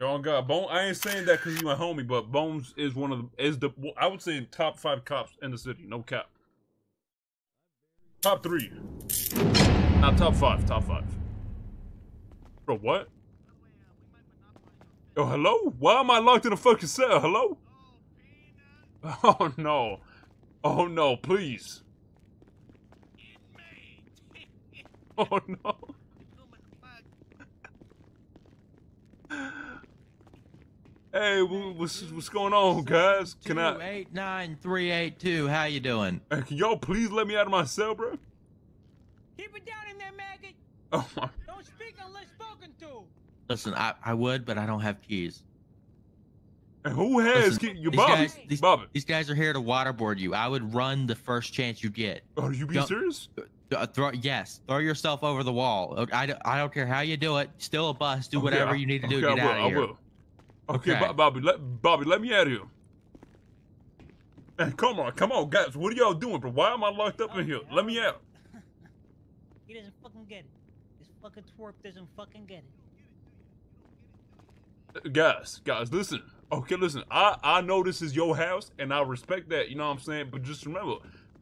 Oh, Y'all got Bone. I ain't saying that because you my homie, but Bones is one of the is the I would say top five cops in the city. No cap. Top three. Not top five. Top five. Bro, what? Yo, hello? Why am I locked in a fucking cell? Hello? Oh no. Oh no, please. Oh no. Hey, what's what's going on, guys? Can I? Eight nine three eight two. How you doing? Hey, can y'all please let me out of my cell, bro? Keep it down in there, maggot. Oh my. Don't speak unless spoken to. Listen, I, I would, but I don't have keys. And who has Listen, key? You, these Bobby. guys, these, Bobby. these guys are here to waterboard you. I would run the first chance you get. Are you being serious? Uh, throw, yes, throw yourself over the wall. Uh, I, don't- I don't care how you do it. Still a bus. Do Okay, whatever I- you need to do. okay, Get I will, out of here. I will. Okay, Okay. Bo- Bobby, let Bobby let me out of here. Man, come on, come on, guys. What are y'all doing, bro? Why am I locked up in here? Let me out. He doesn't fucking get it. This fucking twerp doesn't fucking get it. Uh, guys, guys, listen. Okay, listen. I I know this is your house, and I respect that. You know what I'm saying? But just remember,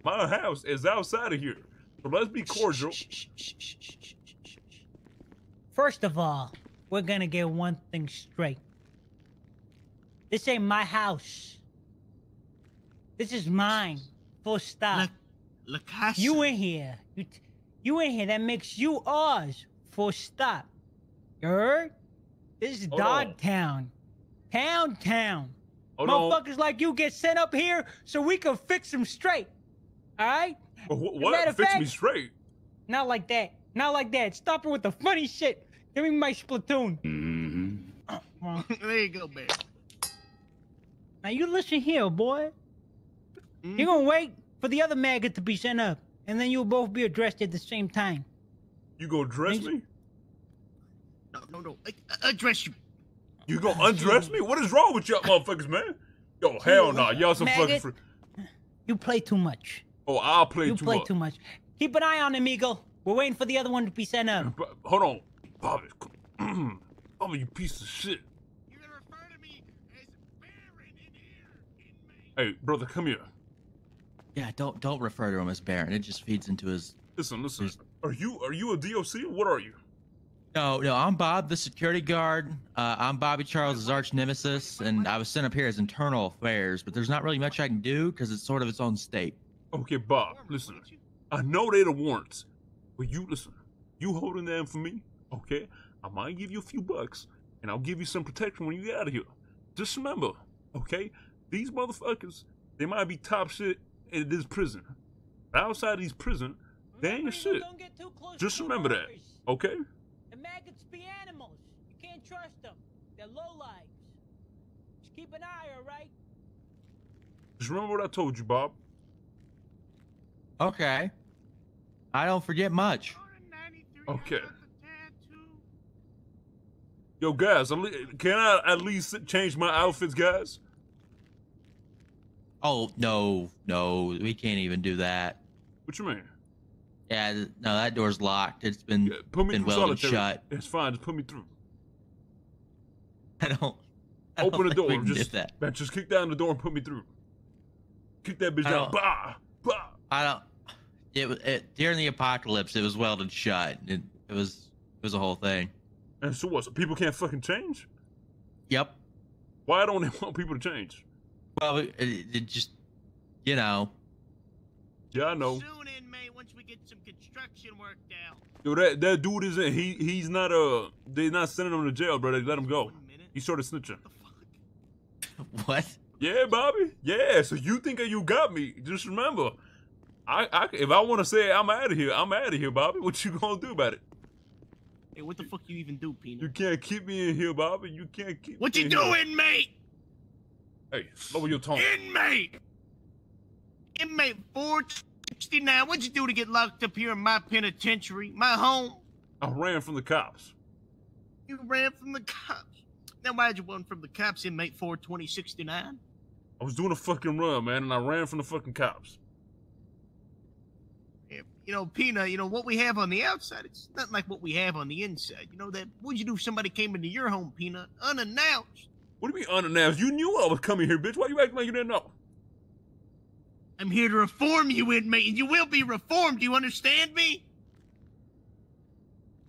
my house is outside of here. So let's be cordial. First of all, we're gonna get one thing straight. This ain't my house. This is mine. Full stop. La, La Casa. You in here. You, t- you in here. That makes you ours. Full stop. You heard? This is Hold on. Dogtown. Pound town. Hold on. Motherfuckers like you get sent up here so we can fix them straight. All right? Wh- wh- matter What? of Fix me straight. Not like that. Not like that. Stop it with the funny shit. Give me my splatoon. Mm-hmm. there you go, man. Now you listen here, boy. Mm. You're gonna wait for the other maggot to be sent up, and then you'll both be addressed at the same time. You gonna dress Thanks. me? No, no, no. I, I- address you. You gonna undress me? What is wrong with y'all motherfuckers, man? Yo, hell no. Y'all some fucking. Maggot. Fr- You play too much. oh, I'll play You too play much. too much. Keep an eye on him, Eagle. We're waiting for the other one to be sent up. But, hold on, Bobby. Bobby, you piece of shit. You're gonna refer to me as Baron in here, inmate. Hey, brother, come here. Yeah, don't don't refer to him as Baron. It just feeds into his. Listen, listen. There's- Are you are you a DOC? What are you? No, no, I'm Bob, the security guard. Uh, I'm Bobby Charles's arch nemesis, and I was sent up here as internal affairs. But there's not really much I can do because it's sort of its own state. Okay, Bob. Listen. I know they the warrants, but you listen. You holding them for me? Okay. I might give you a few bucks, and I'll give you some protection when you get out of here. Just remember, okay? These motherfuckers, they might be top shit in this prison. But outside these prison, they ain't Remember, Eagle, shit. don't get too close Just to remember that, okay? The maggots be animals. You can't trust them. They're low lives. Just keep an eye, all right? Just remember what I told you, Bob. Okay. I don't forget much. Okay. Yo, guys, can I at least change my outfits, guys? Oh no, no, we can't even do that. What you mean? Yeah, no, that door's locked. It's been Yeah, put me been through welded solitary. shut. It's fine. Just put me through. I don't. I Open don't the door. Just that. man, just kick down the door and put me through. Kick that bitch I down. don't- Bah, bah. I don't. It was it, during the apocalypse. It was welded shut. It, it was it was a whole thing. And so what? So people can't fucking change? Yep. Why don't they want people to change? Well, it, it just you know. Yeah, I know. Soon, inmate, once we get some construction worked out. Yo, that that dude isn't. He he's not. Uh, they're not sending him to jail, bro. They let him go. One minute. He started snitching. What? What? Yeah, Bobby. Yeah. So you think that you got me? Just remember, I, I if I want to say I'm out of here, I'm out of here, Bobby. What you gonna do about it? Hey, what the fuck you even do, Peanut? You can't keep me in here, Bobby. You can't keep. What me you in do, here. inmate? Hey, lower your tone. Inmate! Inmate 469, what'd you do to get locked up here in my penitentiary, my home? I ran from the cops. You ran from the cops. Now, why'd you run from the cops, inmate 42069? I was doing a fucking run, man, and I ran from the fucking cops. You know, Peanut, you know, what we have on the outside, it's nothing like what we have on the inside. You know, that, what'd you do if somebody came into your home, Peanut, unannounced? What do you mean unannounced? You knew I was coming here, bitch. Why you acting like you didn't know? I'm here to reform you, inmate, and you will be reformed. Do you understand me?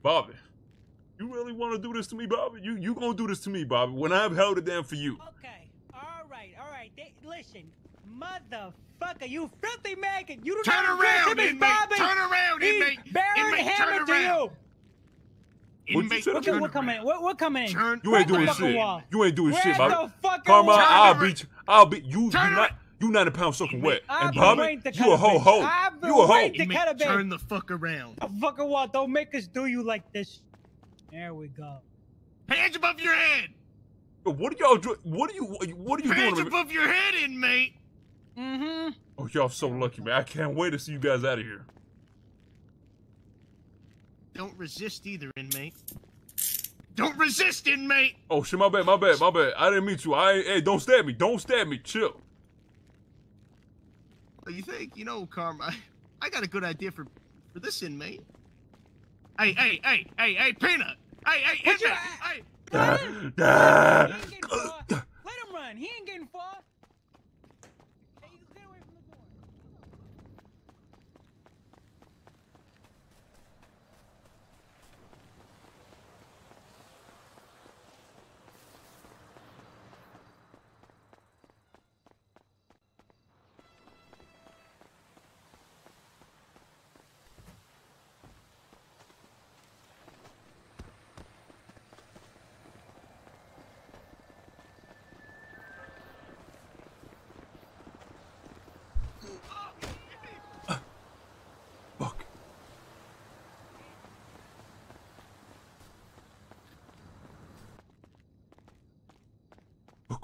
Bobby, you really want to do this to me, Bobby? You you gonna do this to me, Bobby? When I've held it down for you? Okay, all right, all right. They, listen, motherfucker, you filthy maggot! You do Turn not around, address him as inmate! Bobby. Turn around, He's inmate! Baron Inmate, Hammond turn to around! you. What'd you Inmate, say? We're, coming. around. We're, we're coming in. Turn, You ain't doing shit. wall. You ain't doing Grab shit, Bobby. the fucking Carmine, wall. I'll beat you. I'll beat you. You Turn not. You not a pound soaking wet. I've And Bobby, waiting to you a cut ho bitch. ho. I've You a hoe. waiting to cut a Inmate, turn the fuck around. The fucking wall. Don't make us do you like this. There we go. Hands above your head! What are y'all doing? What are you? What are you Hands doing? above your head, inmate! Mm-hmm. Oh, y'all so lucky, man. I can't wait to see you guys out of here. Don't resist either, inmate. Don't resist, inmate! Oh shit, my bad, my bad, my bad. I didn't mean to. I hey, don't stab me. Don't stab me. Chill. What you think? You know, Carmine, I, I got a good idea for, for this inmate. Hey, hey, hey, hey, hey, Peanut! Hey, hey, What you- inmate! Hey! He ain't getting far. Let him run. He ain't getting far.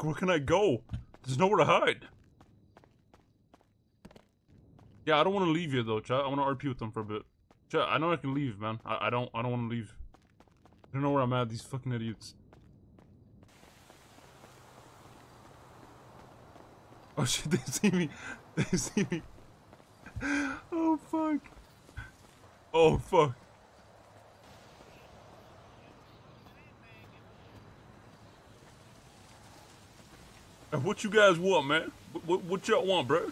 Where can I go? There's nowhere to hide. Yeah, I don't want to leave you though, chat. I want to RP with them for a bit. Chat, I know I can leave, man. I, I don't. I don't want to leave. I don't know where I'm at. These fucking idiots. Oh shit! They see me. They see me. Oh fuck. Oh fuck. What you guys want, man? What, what, what y'all want, bro?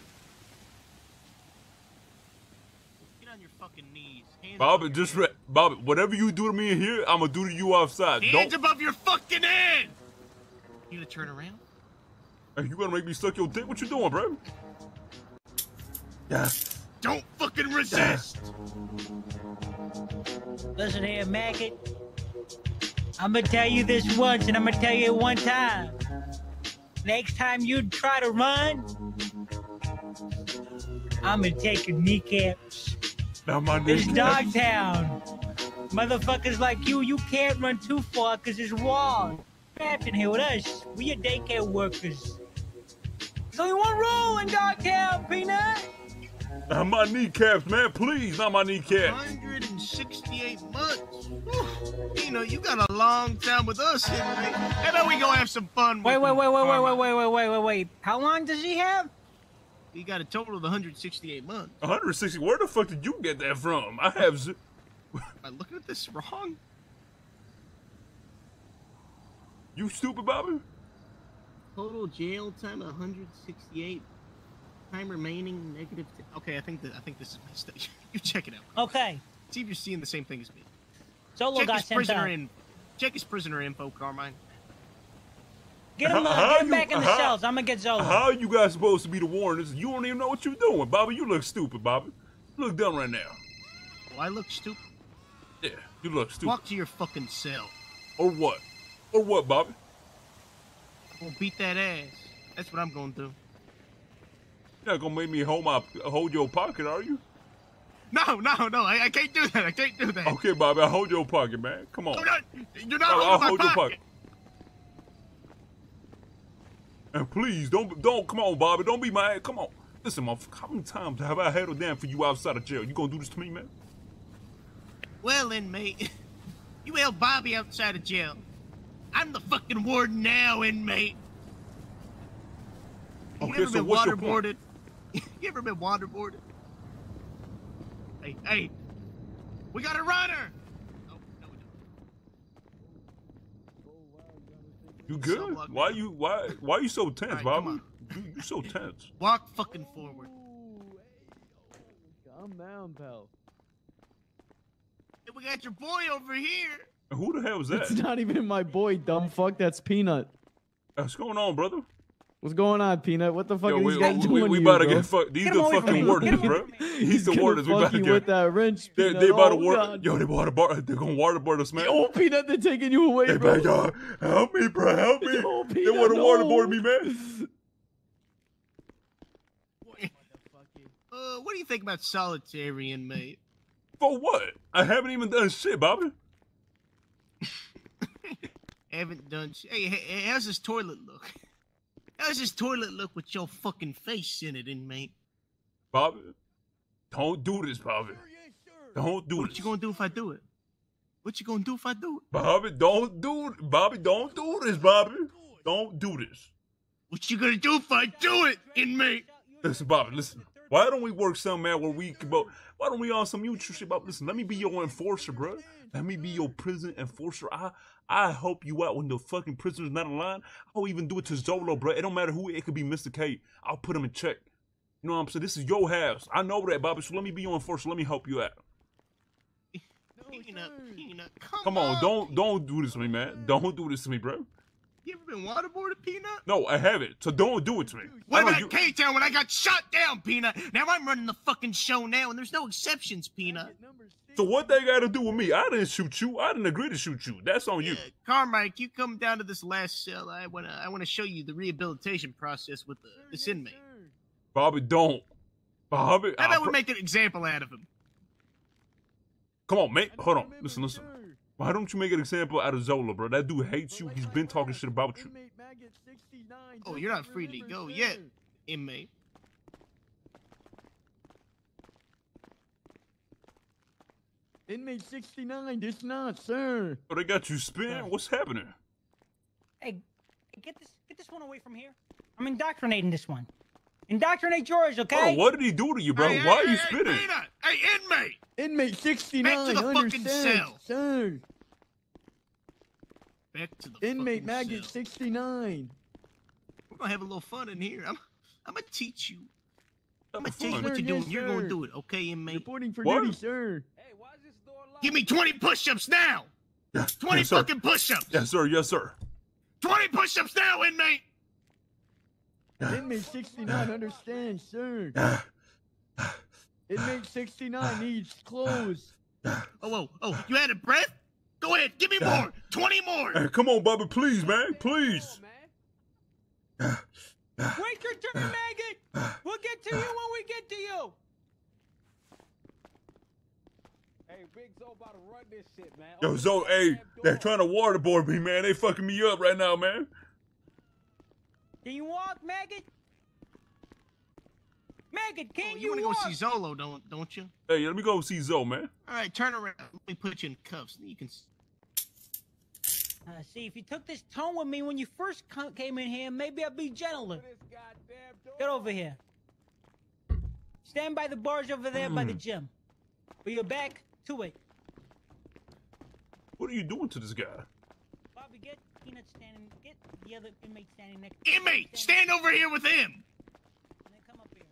Get on your fucking knees. Hands Bobby, just re- Bobby. Whatever you do to me in here, I'm gonna do to you outside. Hands Don't. above your fucking head! You gonna turn around? Hey, you gonna make me suck your dick? What you doing, bro? Yeah. Don't fucking resist! Listen here, maggot. I'm gonna tell you this once, and I'm gonna tell you it one time. Next time you try to run, I'm gonna take your kneecaps. Now my This name. Dogtown. Motherfuckers like you, you can't run too far because there's walls. Trapped in here with us. We your daycare workers. There's only one rule in Dogtown, Peanut. Not my kneecaps, man. Please, not my kneecaps. 168 months. Whew. You know, you got a long time with us, inmate. How about we go have some fun Wait, with wait, wait, wait, wait, wait, wait, wait, wait, wait, wait. How long does he have? You got a total of 168 months. 160. Where the fuck did you get that from? I have. Z- Am I looking at this wrong? you stupid, Bobby. Total jail time 168. Time remaining negative. T- okay, I think that I think this is messed up. you check it out. Okay. See if you're seeing the same thing as me. Zolo check got his prisoner out. in. Check his prisoner info, Carmine. Get him, uh, How get him you- back in the how- cells. I'm gonna get Zolo. How are you guys supposed to be the warners? You don't even know what you're doing, Bobby. You look stupid, Bobby. You look dumb right now. Oh, I look stupid. Yeah, you look stupid. Walk to your fucking cell. Or what? Or what, Bobby? We'll beat that ass. That's what I'm gonna do. You're not gonna make me hold my hold your pocket, are you? No, no, no. I, I can't do that. I can't do that. Okay, Bobby, I'll hold your pocket, man. Come on. No, you're not I'll, I'll hold my your pocket. pocket. And please don't don't come on, Bobby. Don't be my come on. Listen, motherfucker, how many times have I held down for you outside of jail? You gonna do this to me, man? Well, inmate, you held Bobby outside of jail. I'm the fucking warden now, inmate. You Okay, ever so been what's your point? waterboarded? you ever been waterboarded? Hey, hey, we got a runner. Oh, no, we. You good? lucky. Why you why why you so tense, Alright, come Bobby? You, you so tense. Walk fucking forward. Calm down, pal. Hey, we got your boy over here. Who the hell is that? It's not even my boy, dumb fuck. That's Peanut. What's going on, brother? What's going on, Peanut? What the fuck Yo, are we, guys we, doing we, to we you, about to get fucked. These Get the him away from fucking wardens, bro. away. He's He's the gonna wardens. We fuck about to you get. with that wrench, They, Peanut. they about to oh, war. God. Yo, they about to bar. They're gonna waterboard us, man. Oh, Peanut, they're taking you away, Hey, bro. man, yo, help me, bro, help me. Yo, they want to no. waterboard me, man. What the fuck you uh, what do you think about solitary inmate? For what? I haven't even done shit, Bobby. Haven't done. shit. hey, hey, how's this toilet look? How's this toilet look with your fucking face in it, inmate? Bobby, don't do this, Bobby. Don't do What this. What you gonna do if I do it? What you gonna do if I do it? Bobby, don't do it. Bobby, don't do this, Bobby. Don't do this. What you gonna do if I do it, inmate? Listen, Bobby, listen. Why don't we work something out where we can both why don't we on some mutual shit about listen, let me be your enforcer, bro. Let me be your prison enforcer. I I help you out when the fucking prisoner's not aligned. I'll even do it to Zolo, bro. It don't matter who it could be Mr. K. I'll put him in check. You know what I'm saying? This is your house. I know that, Bobby. So let me be your enforcer. Let me help you out. Peanut, peanut, come, Come on, don't don't do this to me, man. Don't do this to me, bro. You ever been waterboarded, peanut? No, I haven't. So don't do it to me. What about you- K-Town when I got shot down, Peanut? Now I'm running the fucking show now, and there's no exceptions, Peanut. So what they got to do with me? I didn't shoot you. I didn't agree to shoot you. That's on you. Yeah, Carmine, you come down to this last cell. I wanna, I wanna show you the rehabilitation process with the, this inmate. Bobby, don't. Bobby, How I'll about we pro- make an example out of him? come on, mate. Hold on. Listen, listen. Why don't you make an example out of Zolo, bro? That dude hates you. He's been talking shit about you. Oh, you're not free to go yet, inmate. Inmate 69, this not, sir. Oh, they got you spin. What's happening? Hey, hey, get this get this one away from here. I'm indoctrinating this one. Indoctrinate yours, okay? Bro, what did he do to you, bro? Hey, Why hey, are you hey, spitting? Peanut! Hey, inmate! Inmate 69, Back to the fucking cell. sir. Back to the Inmate fucking maggot cell. 69. We're gonna have a little fun in here. I'm, I'm gonna teach you. I'm gonna tell you what you're doing. yes, You're gonna do it, okay, inmate? Reporting for What? duty, sir. Hey, why is this door locked? Give me 20 push-ups now. Yeah, 20 yes, fucking push-ups. Yes, sir. Yes, sir. 20 push-ups now, inmate. Inmate 69, understand, sir. It Inmate 69 needs clothes. Oh, oh, oh! You had a breath? Go ahead, give me more. 20 more. Hey, come on, Bobby, please, man, please. Wait your turn, maggot! We'll get to you when we get to you! Hey, Big Zo about to run this shit, man. Yo, Open Zo, hey, they're trying to waterboard me, man. They fucking me up right now, man. Can you walk, maggot? Maggot, can Oh, you, you wanna go see Zolo, don't don't you? Hey, let me go see Zo, man. All right, turn around. Let me put you in cuffs. You can. Uh, see, if you took this tone with me when you first came in here, maybe I'd be gentler. Open this goddamn door. Get over here. Stand by the bars over there by the Hmm. gym. With your back to it. What are you doing to this guy? Bobby, get Peanut standing. Get the other inmate standing next. Inmate, stand over here with him. And then come up here.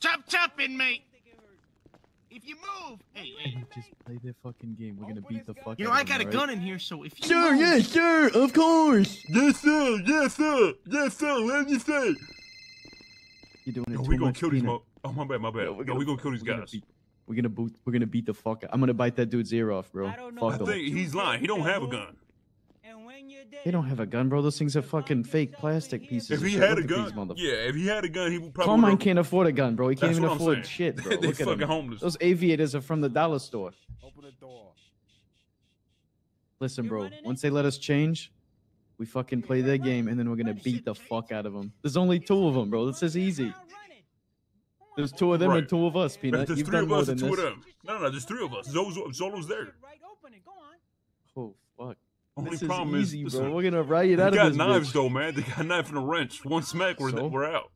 Chop chop, inmate. Don't get hurt. If you move, hey, Hey, hey. Just play the fucking game. We're oh, gonna beat the this fuck You know, out I of got a him, gun alright? in here, so if you Sure, move, yes, sir, of course. Yes, sir. Yes, sir. Yes, sir. Let me say. You're doing it Yo, too we gonna much, kill these. Mo- oh, my bad, my bad. Yo, Yo, we gonna kill these we're gonna guys. beat- We're gonna boot. We're gonna beat the fuck. out. I'm gonna bite that dude's ear off, bro. I don't know Fuck I what him. think he's lying. He don't have a gun. And when you're dead, They don't have a gun, bro. Those things are fucking fake plastic pieces. If he had Look a gun, motherfuckers. yeah. If he had a gun, he would probably. Carmine would've- can't afford a gun, bro. He can't That's even afford saying. shit, bro. they Look at fucking him. homeless. Those aviators are from the dollar store. Open the door. Listen, bro. Once they let us change, we fucking play their game, and then we're gonna beat the fuck out of them. There's only two of them, bro. This is easy. There's two of them Right. and two of us, But Peanut. there's You've three done of more us than and two of them. No, no, there's three of us. Zolo's, Zolo's there. Right, open it. Oh fuck. Only this problem is is, easy, listen, bro. We're gonna riot it out of this. got knives bitch. though, man. They got a knife and a wrench. One smack, we're, So? we're out.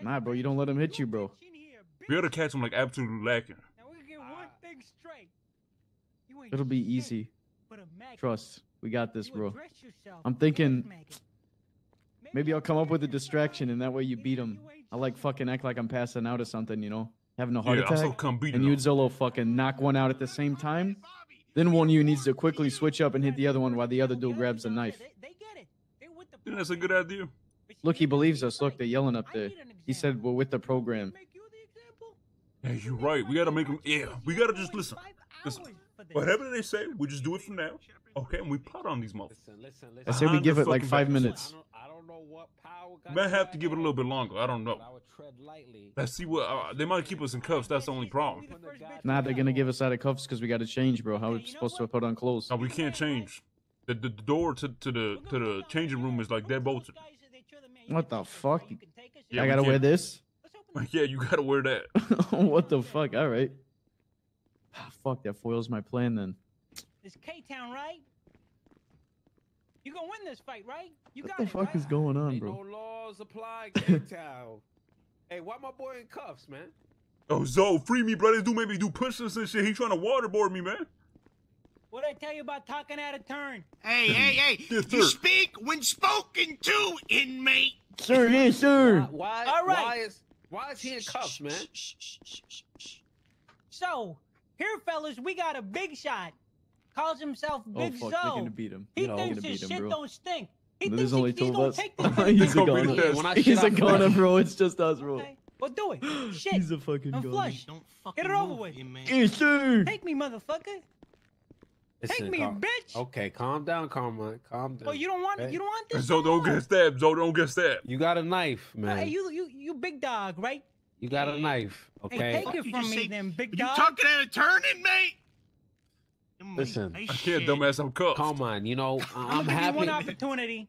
Nah, bro. You don't let them hit you, bro. In here, We bitch. gotta catch them like absolutely lacking. Now we get one ain't It'll be easy. but a. Trust. We got this, bro. I'm thinking. Maybe I'll come up with a distraction and that way you beat them. I like fucking act like I'm passing out or something, you know? Having a heart Yeah, I still attack. come beat And you and Zolo fucking knock one out at the same time. Then one of you needs to quickly switch up and hit the other one while the other dude grabs the knife. They, they get it. They're with the Think that's a good idea? Look, he you need to believes us. Look, they're yelling up there. He said we're with the program. you the example? Yeah, You you're right. We gotta make them. Yeah, we gotta just listen. Listen. hours for this. Whatever they say, we just do it from now. Okay, and we plot on these motherfuckers. Listen, listen, listen. I say we give it like five bucks. minutes. I don't, I don't know what power got Might have to give it a little bit longer. I don't know. but I would tread lightly. Let's see what uh, they might keep us in cuffs. That's the only problem. Nah, they're gonna give us out of cuffs because we gotta change, bro. How Okay, we supposed to put on clothes? No, we can't change. The, the, the door to, to the to the changing room is like dead bolted. What the fuck? Yeah, I gotta wear this? Yeah, you gotta wear that. what the fuck? All right. Ah, fuck, that foils my plan then. It's K Town, right? You gonna win this fight, right? You What got the it, fuck right? is going on, Ain't no laws apply, K-Town. hey, why my boy in cuffs, man? Oh, Zo, free me, brother. Do maybe do push-ups and shit. He trying to waterboard me, man. What I tell you about talking out of turn? Hey, hey, hey! Yes, you speak when spoken to, inmate. Sir, yes, sir. Why? Why, All right. why is why is he in cuffs, man? So, here, fellas, we got a big shot. Calls himself Oh Big fuck, they're Zo. gonna beat him. He They're thinks gonna his beat him, shit bro. don't stink. He But thinks There's only he, two he's of us. take this to the He's a He's gonna goner. the best. When I He's a goner, bro. It's just us, bro. Okay, well, do it. Shit. He's a fucking I'm goner. flush. Don't fucking Get it over move, with. inmate. Yes, sir. Take me, motherfucker. Take me, calm- bitch. Okay, calm down, Carmine. Calm down. Oh, you don't want okay? you don't want this. Zo, no don't get stabbed. Zo, don't get stabbed. You got a knife, man. Hey, man. you you you big dog, right? You got a knife, Hey, okay? take it You from me, say- then, big dog. You talking out of turn, inmate? Inmate, Listen. nice I can't, shit. dumbass. I'm cuffed. Carmine, you know, I- I'm, I'm gonna give you one opportunity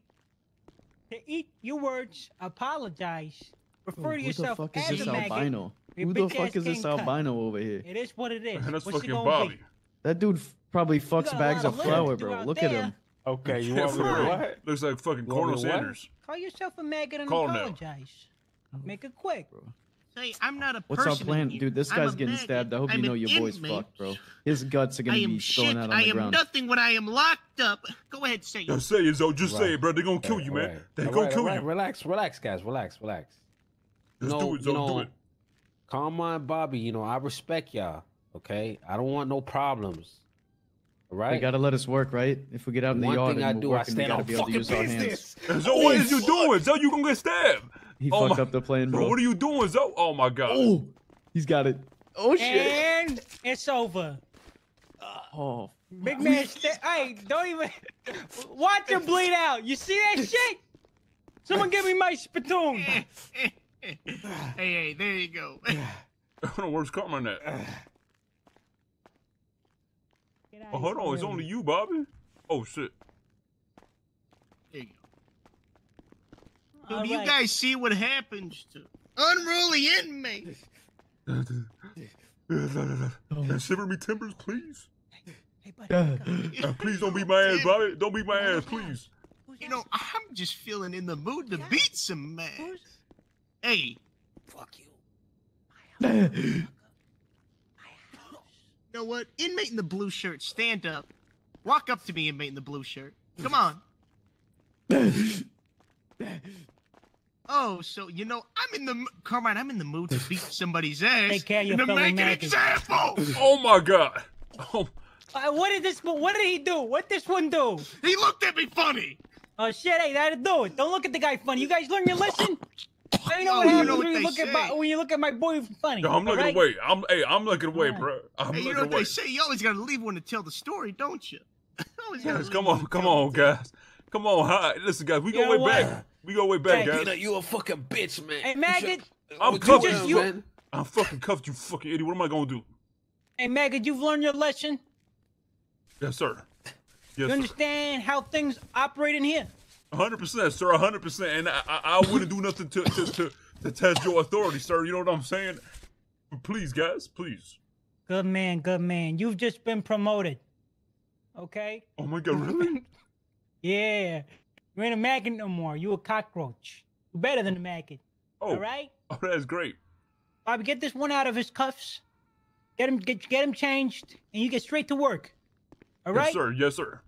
to eat your words, apologize, refer Bro, to who the fuck is as this a albino? Who the fuck is this albino over here? It is what it is. Man, that's What's fucking gonna Bobby. Be? That dude probably fucks bags of of flour, bro. out Look at him. Okay, you want me to real. what? Looks like fucking You want me Colonel? Sanders. Call yourself a maggot and Call now. apologize. Oh. Make it quick. Bro. Say, I'm not a What's our plan? Dude, this I'm guy's getting maggot. stabbed. I hope I'm you know an your boy's inmate. fucked, bro. His guts are I gonna am be thrown shit. out on I the am nothing when I am locked up. Go ahead, say Yo, it. say it, Zo. Just say it, bro. They're gonna kill Right, you, man. right. They're All gonna right, kill all right. you. Relax, relax, guys. Relax, relax. Just you know, do it, Zo. you know, Do it. Carmine, Bobby, you know, I respect y'all. Okay, I don't want no problems. All They gotta let us work, right? If we get out in the One yard thing and I we're do, I working, we stand gotta on be able to fucking use our hands. business. Zo, what is you doing? Zo, you gonna get stabbed. He Oh fucked my- up the plan, Bro, bro. what are you doing, Zo? Oh my god. Oh, he's got it. Oh shit. And it's over. Oh, Big man, sta- hey, don't even watch him bleed out. You see that shit? Someone give me my spittoon. hey, hey, there you go. I don't know where's Carmine at. Oh, hold on. It's only you, Bobby. Oh shit. There you go. All Do you guys see what happens to unruly inmates? Shiver me timbers, please. Hey, buddy, Uh, please don't beat my ass, Bobby. Don't beat my ass, please. You know, I'm just feeling in the mood to beat some man. Hey, Fuck you. you know what? Inmate in the blue shirt, stand up. Walk up to me, inmate in the blue shirt. Come on. Oh, so you know I'm in the m- Carmine. I'm in the mood to beat somebody's ass. Take care of your and to fellow make an example. Oh my god. Oh, Uh, what did this? What did he do? What this one do? He looked at me funny. Oh shit! Hey, that'll do it. Don't look at the guy funny. You guys learn your lesson. Now you know Oh, what you happens know what when you they look at my, say. when you look at my boy funny. yo, I'm looking alright? away. I'm hey, I'm looking away, Alright. bro. I'm Hey, you know what away. they say? You always gotta leave one to tell the story, don't you? Always gotta Guys, come on, come on, guys. Come on, hi. Listen, guys, we You go way what? back. We go way back, Hey, guys. Peanut, you a fucking bitch, man. Hey, maggot. I'm What covered. doing, You- man? I'm fucking cuffed, you fucking idiot. What am I gonna do? Hey, maggot, you've learned your lesson. Yes, sir. You Yes, sir. understand how things operate in here. 100%, sir. 100%. And I, I, I wouldn't do nothing to, to, to, to test your authority, sir. You know what I'm saying? But please, guys, please. Good man, good man. You've just been promoted. Okay? Oh my god, really? Yeah. You ain't a maggot no more. You a cockroach. You're better than a maggot. Oh, All right? oh that's great. Bobby, get this one out of his cuffs. Get him, get, get him changed, and you get straight to work. All Yes, right? sir. Yes, sir.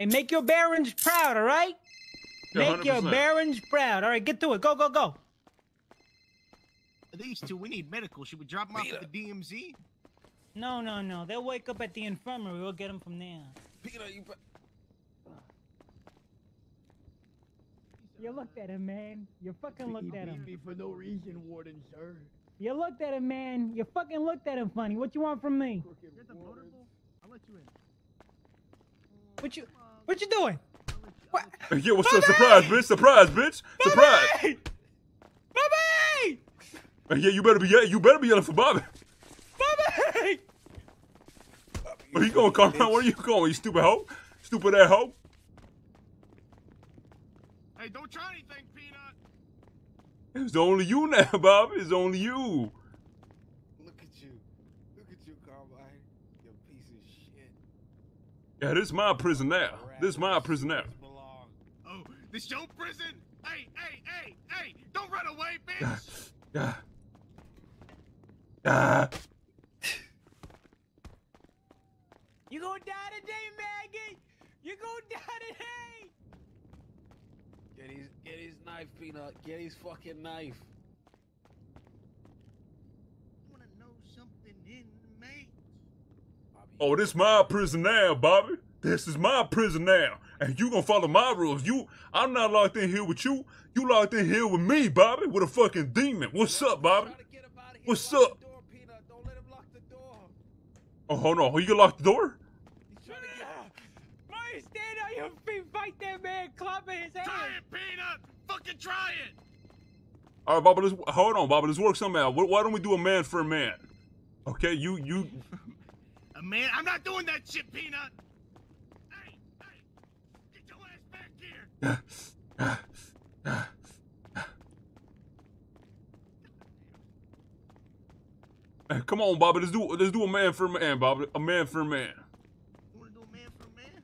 And make your barons proud, all right? Yeah, Make your 100%. barons proud. All right, get to it. Go, go, go. These two, we need medical. Should we drop them off at the DMZ? No, no, no. They'll wake up at the infirmary. We'll get them from there. Peanut, you. You looked at him, man. You fucking looked at him. me for no reason, Warden, sir. You looked at him, man. You fucking looked at him funny. What you want from me? You're the motorable? I'll let you in. What you what you doing? What? Hey, Yeah, what's up? Surprise, bitch! Surprise, bitch! Surprise! Bobby! Bobby! Hey, Yeah, you better be. Yeah, you better be yelling for Bobby. Bobby! Where you going, Carmine? Where are you going? You stupid hoe! Stupid ass hoe! Hey, don't try anything, Peanut. It's only you now, Bob. It's only you. Look at you. Look at you, Carmine. You piece of shit. Yeah, this is my prison now. This is my prison now. Oh, this your prison? Hey, hey, hey, hey! Don't run away, bitch! Yeah. Ah. You You gonna? Get his, get his knife, Peanut. Get his fucking knife. wanna know something, inmate? Bobby, Oh, this my prison now, Bobby. This is my prison now. And you gonna follow my rules. You I'm not locked in here with you. You locked in here with me, Bobby, with a fucking demon. What's up, Bobby? Try to get him out of here. What's up? The door, Peanut. Don't let him lock the door. Oh, hold on. You can lock the door? He's trying to get. Why stand on your feet, fight that man, club in his Try it, Peanut! Fucking try it! All right, Bobby. Let's hold on, Bobby. Let's work something out. Why why don't we do a man for a man? Okay, you you. A man, I'm not doing that shit, Peanut! Hey, hey! Get your ass back here! Come on, Bobby. Let's do let's do a man for a man, Bobby. A man for a man. You wanna do a man for a man?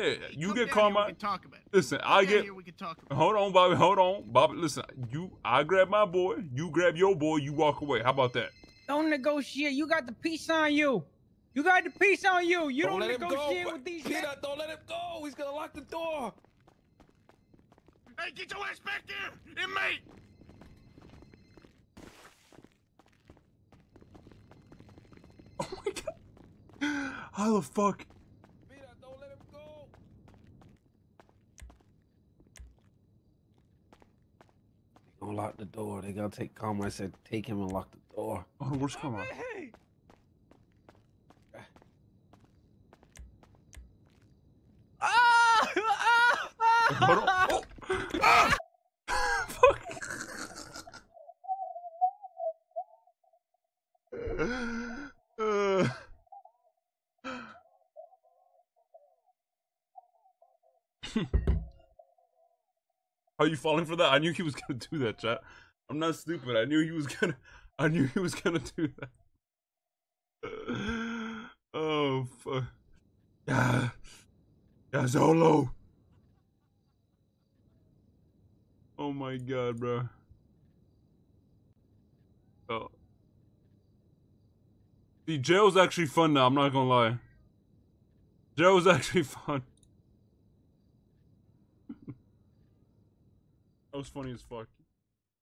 Yeah, you Come get down here, We can talk about it. Listen, Come I get. Here, we can talk about Hold on, Bobby. Hold on, Bobby. Listen, you. I grab my boy. You grab your boy. You walk away. How about that? Don't negotiate. You got the peace on you. You got the peace on you. You don't, let him negotiate with these Peanut, don't let him go. He's gonna lock the door. Hey, get your ass back here! Inmate! Oh my god. How the fuck? Peanut, don't let him go. They gonna lock the door. They gotta take Carmine said take him and lock the door. Oh, where's Carmine? Hey! Ah! Hold on. Oh. Ah! Fuck. Are you falling for that? I knew he was gonna do that, chat. I'm not stupid. I knew he was gonna. I knew he was gonna do that. Oh fuck. Yeah. Yeah, Zolo. Oh my god, bro. Oh. See, jail's actually fun now, I'm not gonna lie. Jail's actually fun. Was funny as fuck.